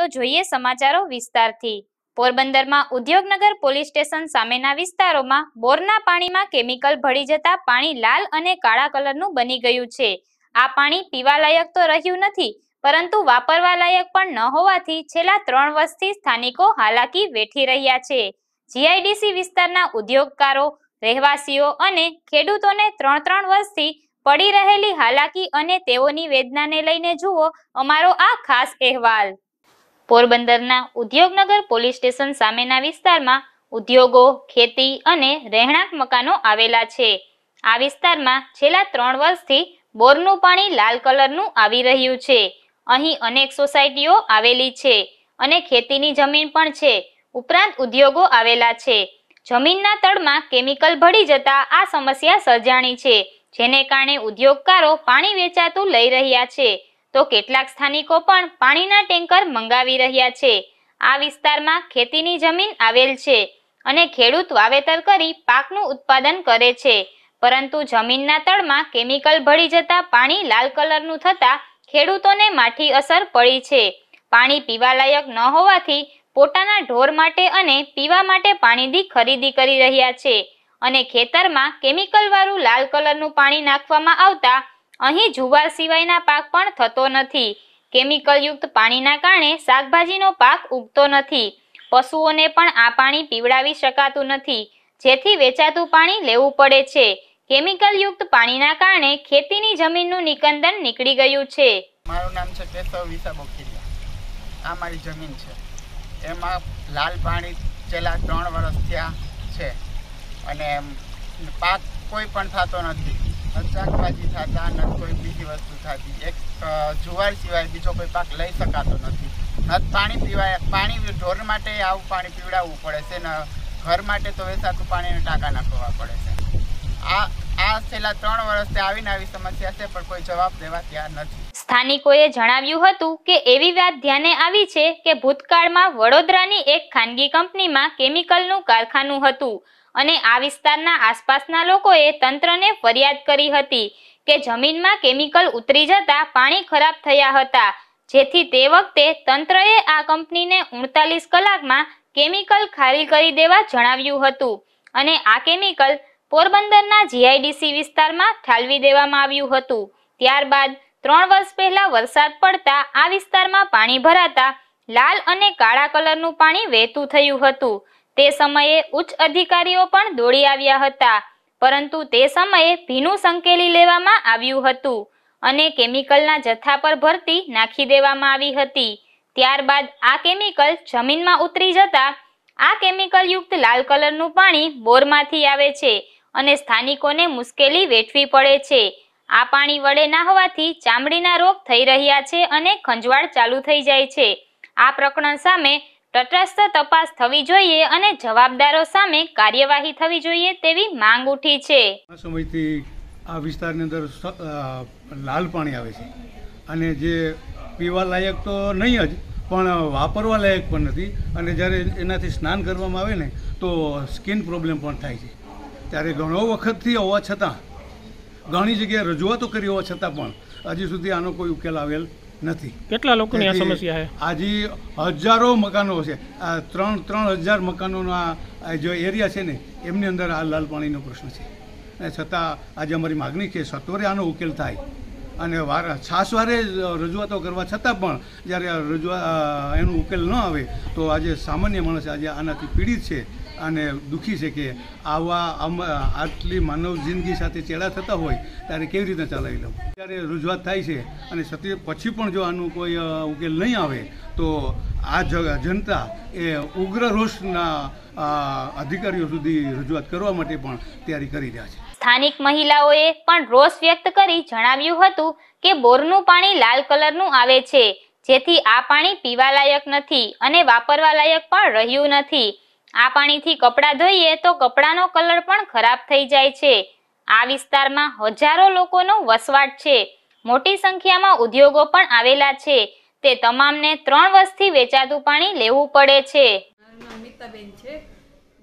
તો જોઈએ સમાચારો વિસ્તારથી. પોરબંદરમાં ઉદ્યોગનગર પોલીસ સ્ટેશન સામેના વિસ્તારોમાં બોરના પાણીમાં કેમિકલ ભળી જતા પાણી લાલ અને કાળા કલરનું બની ગયું છે. આ પાણી પીવાલાયક તો રહ્યું નથી, પરંતુ વાપરવા લાયક પણ ન હોવાથી છેલ્લા ત્રણ વર્ષથી સ્થાનિકો હાલાકી વેઠી રહ્યા છે. જીઆઈડીસી વિસ્તારના ઉદ્યોગકારો, રહેવાસીઓ અને ખેડૂતોને ત્રણ ત્રણ વર્ષથી પડી રહેલી હાલાકી અને તેઓની વેદનાને લઈને જુઓ અમારો આ ખાસ અહેવાલ. પોરબંદરના ઉદ્યોગનગર પોલીસ સ્ટેશન સામેના વિસ્તારમાં ઉદ્યોગો, ખેતી અને રહેણાંક મકાનો આવેલા છે. આ વિસ્તારમાં છેલ્લા ત્રણ વર્ષથી બોરનું પાણી લાલ કલરનું આવી રહ્યું છે. અહીં અનેક સોસાયટીઓ આવેલી છે અને ખેતીની જમીન પણ છે. ઉપરાંત ઉદ્યોગો આવેલા છે. જમીનના તળમાં કેમિકલ ભળી જતા આ સમસ્યા સર્જાણી છે, જેને કારણે ઉદ્યોગકારો પાણી વેચાતું લઈ રહ્યા છે. તો કેટલાક સ્થાનિકો પણ પાણીના ટેન્કર મંગાવી રહ્યા છે. આ વિસ્તારમાં ખેતીની જમીન આવેલ છે અને ખેડૂત વાવેતર કરી પાકનું ઉત્પાદન કરે છે. પરંતુ જમીનના તળમાં કેમિકલ ભળી જતા પાણી લાલ કલરનું થતા ખેડૂતોને માઠી અસર પડી છે. પાણી પીવાલાયક ન હોવાથી પોતાના ઢોર માટે અને પીવા માટે પાણીની ખરીદી કરી રહ્યા છે અને ખેતરમાં કેમિકલવાળું લાલ કલરનું પાણી નાખવામાં આવતા અહીં જુવાર સિવાયના પાક પણ થતો નથી. કેમિકલ યુક્ત પાણીના કારણે શાકભાજીનો પાક ઉગતો નથી. પશુઓને પણ આ પાણી પીવડાવી શકાતું નથી. જેથી વેચાતું પાણી લેવું પડે છે. કેમિકલ યુક્ત પાણીના કારણે ખેતીની જમીનનું નિકંદન નીકળી ગયું છે. મારું નામ છે કેશવ વિસા બોખીરિયા. આ મારી જમીન છે. એમાં લાલ પાણી છેલ્લા ત્રણ વર્ષ થયા છે. અને પાક કોઈ પણ થતો નથી. શાકભાજી થતા કોઈ બીજી વસ્તુ થતી. એક જુવાર સિવાય બીજો કોઈ પાક લઈ શકાતો નથી. ન પાણી પીવાય, પાણી ઢોર માટે આવું પાણી પીવડાવવું પડે છે ને ઘર માટે તો વેસાતું પાણીને ટાંકા નાખવા પડે છે. આ આ છેલ્લા ત્રણ વર્ષથી આવીને આવી સમસ્યા છે, પણ કોઈ જવાબ દેવા તૈયાર નથી. સ્થાનિકોએ જણાવ્યું હતું કે એવી વાત ધ્યાને આવી છે કે ભૂતકાળમાં વડોદરાની એક ખાનગી કંપનીમાં કેમિકલનું કારખાનું હતું. અને આ વિસ્તારના આસપાસના લોકોએ તંત્રને ફરિયાદ કરી હતી કે જમીનમાં કેમિકલ ઉતરી જતા પાણી ખરાબ થયા હતા, જેથી તે વખતે તંત્રએ આ કંપનીને ઉડતાલીસ કલાકમાં કેમિકલ ખાલી કરી દેવા જણાવ્યું હતું અને આ કેમિકલ પોરબંદરના જીઆઈડીસી વિસ્તારમાં ઠાલવી દેવામાં આવ્યું હતું. ત્યારબાદ ત્રણ વર્ષ પહેલા વરસાદ પડતા આ વિસ્તારમાં પાણી ભરાતા લાલ અને કાળા કલરનું પાણી વહેતું થયું હતું. તે સમયે ઉચ્ચ અધિકારીઓ પણ દોડી આવ્યા હતા. પરંતુ તે સમયે ભીનું સંકેલી લેવામાં આવ્યું હતું અને કેમિકલના જથ્થા પર ભરતી નાખી દેવામાં આવી હતી. ત્યારબાદ આ કેમિકલ જમીનમાં ઉતરી જતા આ કેમિકલયુક્ત લાલ કલરનું પાણી બોરમાંથી આવે છે અને સ્થાનિકોને મુશ્કેલી વેઠવી પડે છે. આ પાણી વડે નાહવાથી ચામડીના રોગ થઈ રહ્યા છે અને ખંજવાળ ચાલુ થઈ જાય છે. આ પ્રકરણ સામે તટસ્થ તપાસ થવી જોઈએ અને જવાબદારો સામે કાર્યવાહી થવી જોઈએ તેવી માંગ ઉઠી છે. સમયથી આ વિસ્તારની અંદર લાલ પાણી આવે છે. અને જે પીવા લાયક તો નહીં જ, પણ વાપરવા લાયક પણ નથી. અને જ્યારે એનાથી સ્નાન કરવામાં આવે ને, તો સ્કિન પ્રોબ્લેમ પણ થાય છે. ત્યારે ઘણો વખતથી હોવા છતાં, ઘણી જગ્યાએ રજૂઆતો કરી હોવા છતાં પણ, હજી સુધી આનો કોઈ ઉકેલ આવેલ નથી. કેટલા લોકોની આ સમસ્યા છે? આજે હજારો મકાનો છે. આ ત્રણ ત્રણ હજાર મકાનોનો આ જે એરિયા છે ને એમની અંદર આ લાલ પાણીનો પ્રશ્ન છે. છતાં આજે અમારી માગણી છે સત્વરે આનો ઉકેલ થાય. અને વાર છાસવારે રજૂઆતો કરવા છતાં પણ જ્યારે આ રજૂઆત એનો ઉકેલ ન આવે, તો આજે સામાન્ય માણસ આજે આનાથી પીડિત છે અને દુઃખી છે કે આવા આટલી માનવ જિંદગી સાથે ચેડા થતા હોય, ત્યારે કેવી રીતે ચલાવી લઉં? ત્યારે રજૂઆત થાય છે અને સત્ય પછી પણ જો આનું કોઈ ઉકેલ નહીં આવે, તો આ જનતા એ ઉગ્ર રોષના અધિકારીઓ સુધી રજૂઆત કરવા માટે પણ તૈયારી કરી રહ્યા છે. સ્થાનિક મહિલાઓએ પણ રોષ વ્યક્ત કરી જણાવ્યું હતું કે બોરનું પાણી લાલ કલરનું આવે છે, જેથી આ પાણી પીવાલાયક નથી અને વાપરવાલાયક પણ રહ્યું નથી. આ પાણીથી કપડાં ધોઈએ તો કપડાનો કલર પણ ખરાબ થઈ જાય છે. આ વિસ્તારમાં હજારો લોકોનો વસવાટ છે. મોટી સંખ્યામાં ઉદ્યોગો પણ આવેલા છે. તે તમામને ત્રણ વર્ષથી વેચાતું પાણી લેવું પડે છે. અમિતાબેન છે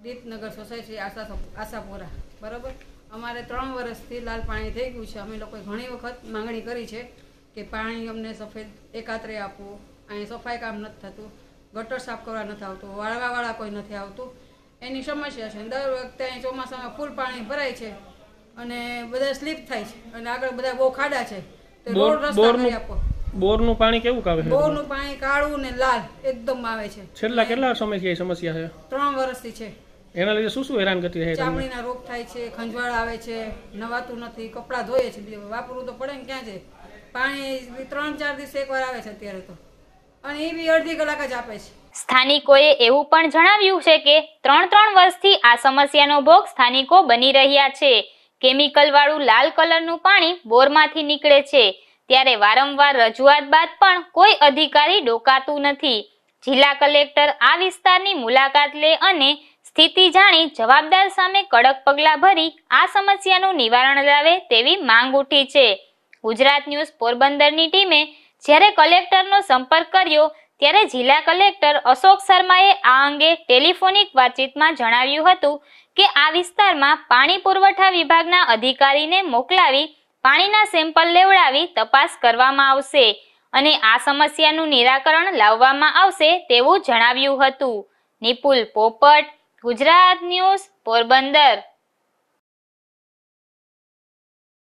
દીપનગર સોસાયટી આશા આશાપુરા. બરાબર? અમારે ત્રણ વર્ષથી લાલ પાણી થઈ ગયું છે. અમે લોકોએ ઘણી વખત માંગણી કરી છે કે પાણી અમને સફેદ એકાત્રે આપો. અહીં સફાઈ કામ નથી થતું. ગટર સાફ કરવા નથી આવતું. વાળવાવાળા કોઈ નથી આવતું. એની સમસ્યા છે. દર વખતે અહીં ચોમાસામાં ફૂલ પાણી ભરાય છે અને બધા સ્લીપ થાય છે અને આગળ બધા બહુ ખાડા છે. તો રોડ રસ્તા કરી આપો. બોરનું પાણી કેવું આવે છે? બોરનું પાણી કાળું ને લાલ એકદમ આવે છે. છેલ્લા કેટલા સમયથી સમસ્યા છે? ત્રણ વર્ષથી છે. એના લીધે શું શું હેરાનગતિ થાય ચામડીના રોગ થાય છે ખંજવાળ આવે છે નવાતું નથી કપડાં ધોઈએ છે બીજું વાપરવું તો પડે ને ક્યાં છે? પાણી ત્રણ ચાર દિવસ એકવાર આવે છે અત્યારે તો. અને એ બી અડધી કલાક જ આપે છે. સ્થાનિકોએ એવું પણ જણાવ્યું છે કે ત્રણ ત્રણ વર્ષથી આ સમસ્યાનો ભોગ સ્થાનિકો બની રહ્યા છે. કેમિકલ વાળું લાલ કલરનું પાણી બોરમાંથી નીકળે છે. ત્યારે વારંવાર રજૂઆત બાદ પણ કોઈ અધિકારી ડોકાતું નથી. જિલ્લા કલેક્ટર આ વિસ્તારની મુલાકાત લે અને સ્થિતિ જાણી જવાબદાર સામે કડક પગલાં ભરી આ સમસ્યાનું નિવારણ લાવે તેવી માંગ ઉઠી છે. ગુજરાત ન્યૂઝ પોરબંદરની ટીમે જ્યારે કલેક્ટરનો સંપર્ક કર્યો ત્યારે જિલ્લા કલેક્ટર અશોક શર્માએ આ અંગે ટેલિફોનિક વાતચીતમાં જણાવ્યું હતું કે આ વિસ્તારમાં પાણી પુરવઠા વિભાગના અધિકારીને મોકલાવી પાણીના સેમ્પલ લેવડાવી તપાસ કરવામાં આવશે અને આ સમસ્યાનું નિરાકરણ લાવવામાં આવશે તેવું જણાવ્યું હતું. નિપુલ પોપટ ગુજરાત ન્યૂઝ પોરબંદર